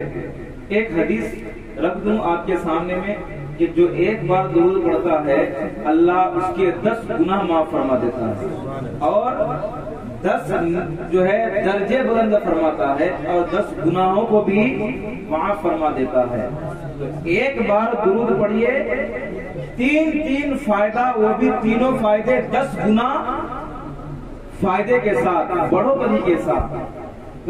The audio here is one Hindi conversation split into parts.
एक हदीस रख दूँ आपके सामने में कि जो एक बार दुरूद पढ़ता है, अल्लाह उसके दस गुना माफ़ फरमा देता है। और दस जो है, दर्जे बुलंद फरमाता है और दस गुनाहों को भी माफ़ फरमा देता है। तो एक बार दुरूद पढ़िए, तीन तीन फ़ायदा, वो भी तीनों फ़ायदे, दस गुना फ़ायदे के साथ बढ़ोतरी के साथ।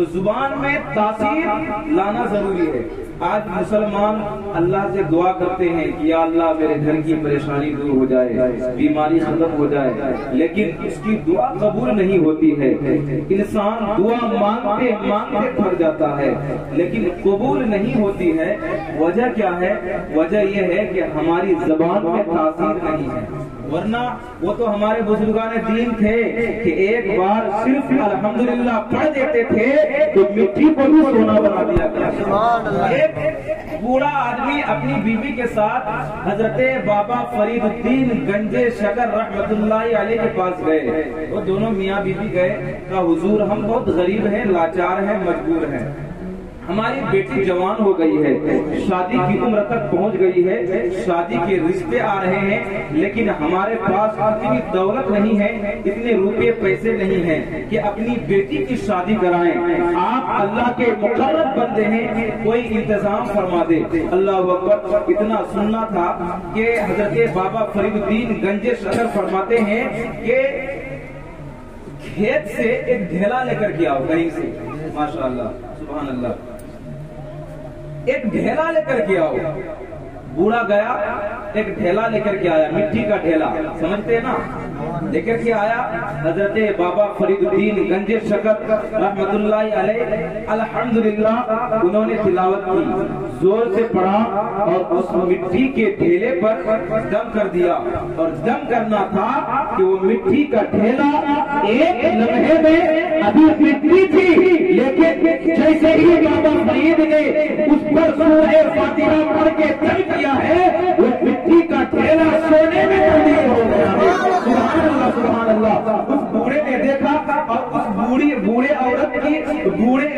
तो ज़ुबान में तासीर लाना ज़रूरी है। आज मुसलमान अल्लाह से दुआ करते हैं कि अल्लाह मेरे घर की परेशानी दूर हो जाए, बीमारी खत्म हो जाए। लेकिन इसकी दुआ कबूल नहीं होती है। इंसान दुआ मांगते मांगते थक जाता है। लेकिन कबूल नहीं होती है। वजह क्या है? वजह यह है कि हमारी जबान में तासीर नहीं है। वरना वो तो हमारे बुजुर्गान दीन थे कि एक बार सिर्फ़ अल्हम्दुलिल्लाह पढ़ देते थे तो मिट्टी को भी सोना बना दिया एक बूढ़ा आदमी अपनी बीवी के साथ हज़रत बाबा फरीदुद्दीन गंजे शकर रहमतुल्लाह अलैह के पास गए। वो दोनों मियाँ बीवी गए का हुजूर हम बहुत गरीब हैं लाचार हैं मजबूर हैं। हमारी बेटी जवान हो गई है, शादी की उम्र तक पहुँच गई है, शादी के रिश्ते आ रहे हैं, लेकिन हमारे पास इतनी दौलत नहीं है, इतने रुपए पैसे नहीं है कि अपनी बेटी की शादी कराएँ। आप अल्लाह के मुकर्रब बंदे हैं, कोई इंतज़ाम फरमा दे। अल्लाह अकबर, इतना सुनना था कि हज़रत बाबा फरीदुद्दीन गंजे शहर फरमाते हैं कि खेत से एक ढेला लेकर के आओ कहीं से। माशाल्लाह सुबह अल्लाह एक ढेला लेकर के आओ। बूढ़ा गया, एक ढेला लेकर के आया, मिट्टी का ढेला, समझते हैं ना? लेकर के आया, हज़रत बाबा फरीदुद्दीन गंजे अलैह, अल्हम्दुलिल्लाह, उन्होंने तिलावत की। ज़ोर से पढ़ा और उस मिट्टी के ढेले पर दम कर दिया। और दम करना था कि वो मिट्टी का ढेला एक लम्हे में अभी मिट्टी थी। जैसे ही बाबा फरीद ने उस पर सूर्य फातिहा पढ़ के तय किया है। वो मिट्टी का ठेला सोने में तब्दील हो गया सुभान अल्लाह सुभान अल्लाह उस बूढ़े ने देखा और उस बूढ़ी बूढ़े औरत की बूढ़े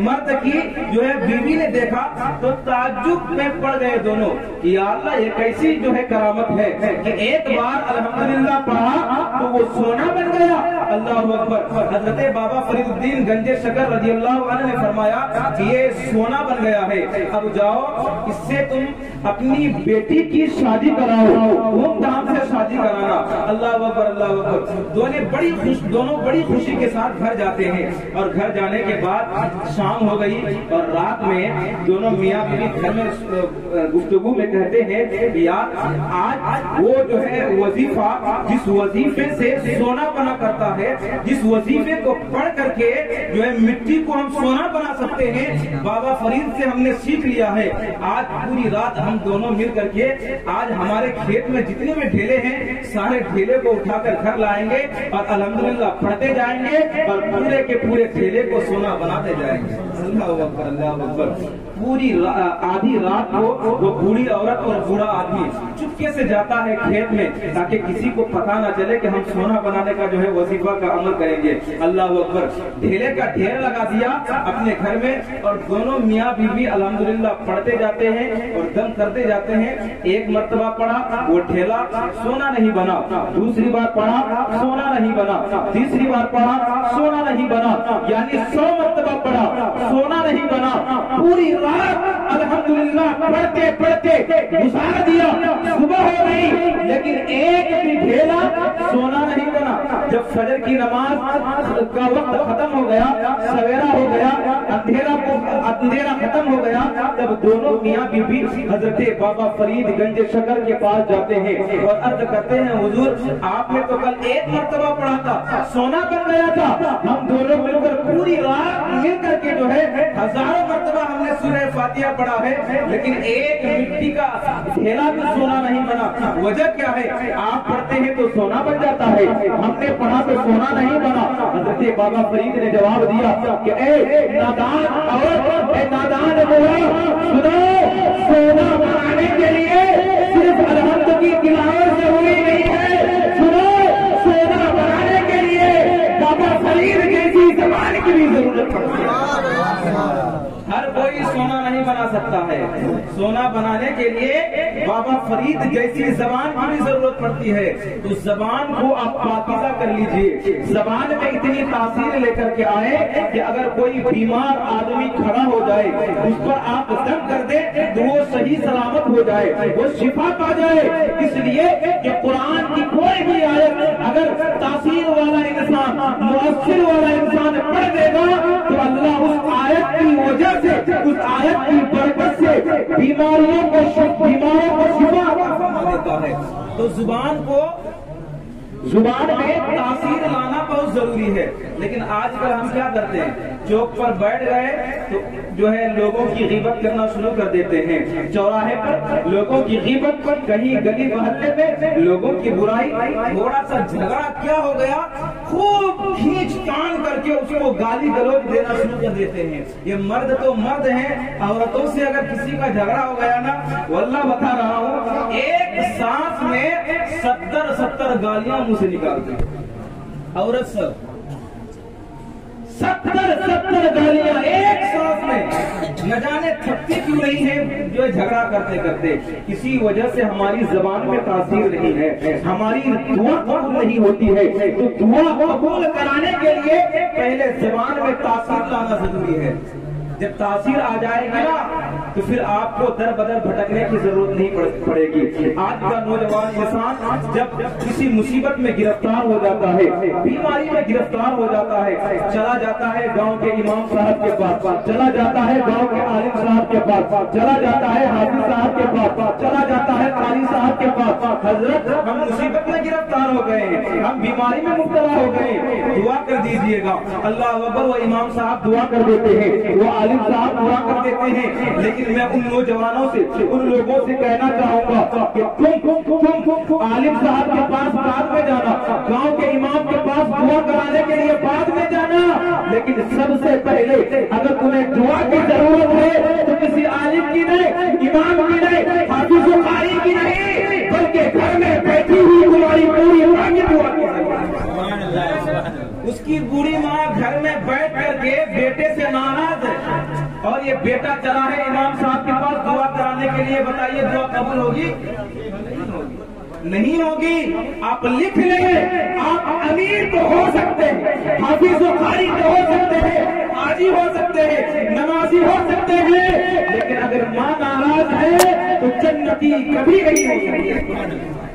मर्द की जो है बीवी ने देखा तो ताजुब में पड़ गए दोनों कि अल्लाह, ये कैसी जो है करामत है कि एक बार अल्हम्दुलिल्लाह पढ़ा तो वो सोना बन गया। अल्लाह अकबर। हज़रत बाबा फरीदुद्दीन गंजे शकर रज़ी अल्लाह ने फरमाया कि ये सोना बन गया है। अब जाओ, इससे तुम अपनी बेटी की शादी कराओ धूमधाम से शादी कराना। अल्लाह अकबर अल्लाह अकबर। दोनों बड़ी खुश, दोनों बड़ी खुशी के साथ घर जाते हैं और घर जाने के बाद शाम हो गई और रात में दोनों मियाँ बीवी घर में गुफ्तगु में कहते हैं यार आज वो जो है वजीफा जिस वजीफे से सोना पना करता है, जिस वजीफे को पढ़ करके जो है मिट्टी को हम सोना बना सकते हैं। बाबा फरीद से हमने सीख लिया है। आज पूरी रात हम दोनों मिल करके आज हमारे खेत में जितने भी ढेले हैं, सारे ढेले को उठाकर घर लाएँगे और अल्हम्दुलिल्लाह पढ़ते जाएँगे और पूरे के पूरे ठेले को सोना बनाते जाएँगे। अल्लाह अकबर। अल्लाह अकबर पूरी आधी रात को वो बूढ़ी औरत और बूढ़ा आदमी चुपके से जाता है खेत में, ताकि किसी को पता ना चले कि हम सोना बनाने का जो है वजीफा का अमल करेंगे। अल्लाह अकबर। ढेले का ढेर लगा दिया अपने घर में और दोनों मियाँ बीबी अलहमदुल्ला पढ़ते जाते हैं और दम करते जाते हैं। एक मरतबा पढ़ा, वो ठेला, सोना नहीं बना। दूसरी बार पढ़ा, सोना नहीं बना। तीसरी बार पढ़ा, सोना नहीं बना। यानी सौ मरतबा पढ़ा, सोना नहीं बना। पूरी रात अल्हम्दुलिल्लाह पढ़ते पढ़ते, गुजार दिया। सुबह हो गई, लेकिन एक भी ढेला सोना नहीं बना। जब फजर की नमाज़ का वक्त खत्म हो गया, सवेरा हो गया, अंधेरा को अंधेरा खत्म हो गया, तब दोनों मियाँ बीबी हज़रत बाबा फरीद गंज शकर के पास जाते हैं और अर्ज़ करते हैं, हुजूर, आपने तो कल एक मरतबा पढ़ा था, सोना बन गया था। हम दोनों मिलकर पूरी रात मिल करके जो है, हज़ारों मरतबा हमने सूरह फातिहा पढ़ा। है? लेकिन एक मिट्टी का ढेला भी सोना नहीं बना। वजह क्या है? आप पढ़ते हैं तो सोना बन जाता है। हमने पढ़ा तो सोना नहीं बना। हज़रत बाबा फरीद ने जवाब दिया कि, ए, नादान, और ए, नादान सुनो, सोना बनाने के लिए सिर्फ़ अलहमद की तिलावत ज़रूरी नहीं है। की भी ज़रूरत पड़ती है। हर कोई कोई सोना नहीं बना सकता है। सोना बनाने के लिए बाबा फरीद जैसी जबान की भी ज़रूरत पड़ती है। तो जबान को आप पाकिजा कर लीजिए। जबान में इतनी तासीर लेकर के आए कि अगर कोई बीमार आदमी खड़ा हो जाए, उस पर आप दम कर दे तो वो सही सलामत हो जाए, वो शिफा पा जाए। इसलिए कि कुरान की कोई भी आयत अगर तासीर वाला वाला इंसान पढ़ देगा तो अल्लाह उस आयत की वजह से, उस आयत की बरकत से बीमारियों को बीमारों को शिफा देता है। तो ज़ुबान को ज़ुबान में तासीर लाना बहुत ज़रूरी है। लेकिन आजकल हम क्या करते हैं? चौक पर बैठ गए तो जो है लोगों की गिबत करना शुरू कर देते हैं। चौराहे पर लोगों की गिबत पर कहीं गली मोहल्ले में लोगों की बुराई थोड़ा सा झगड़ा क्या हो गया? खूब खींच तान करके उसको गाली गलौज देना शुरू कर देते हैं। ये मर्द तो मर्द हैं, औरतों से अगर किसी का झगड़ा हो गया ना वल्ला बता रहा हूँ, एक सांस में सत्तर सत्तर गालियाँ मुँह से निकालती औरत सब सत्तर सत्तर गालियाँ एक सांस में। न जाने थकती क्यों नहीं है जो झगड़ा करते करते। किसी वजह से हमारी जबान में तासीर नहीं है, हमारी दुआ कबूल नहीं होती है। तो दुआ कबूल कराने के लिए पहले जबान में तासीर लाना ज़रूरी है। जब तासीर आ जाएगी ना तो फिर आपको दर बदर भटकने की ज़रूरत नहीं पड़ेगी। आज का नौजवान इंसान जब किसी मुसीबत में गिरफ़्तार हो जाता है, बीमारी में गिरफ़्तार हो जाता है, चला जाता है गाँव के इमाम साहब के पास, चला जाता है गाँव के आलिम साहब के पास, चला जाता है हाफिज साहब के पास, चला जाता है कारी साहब के पास। हज़रत, हम मुसीबत में गिरफ़्तार हो गए हैं, हम बीमारी में मुबतला हो गए दुआ कर दीजिएगा। अल्लाह अकबर, वो इमाम साहब दुआ कर देते हैं, वो आलिम साहब दुआ कर देते हैं, लेकिन मैं उन नौजवानों से, उन लोगों से कहना चाहूँगा कि तुम तुम तुम आलिम साहब के पास बाद में जाना, गाँव के इमाम के पास दुआ कराने के लिए बाद में जाना। लेकिन सबसे पहले अगर तुम्हें दुआ की ये बेटा चला है, इमाम साहब के पास दुआ कराने के लिए, बताइए दुआ कबूल होगी? नहीं होगी, आप लिख लें आप अमीर तो हो सकते हैं, हाफिज तो हो सकते हैं आजी हो सकते हैं नमाजी हो सकते हैं, लेकिन अगर माँ नाराज़ है तो जन्नती कभी नहीं हो सकती।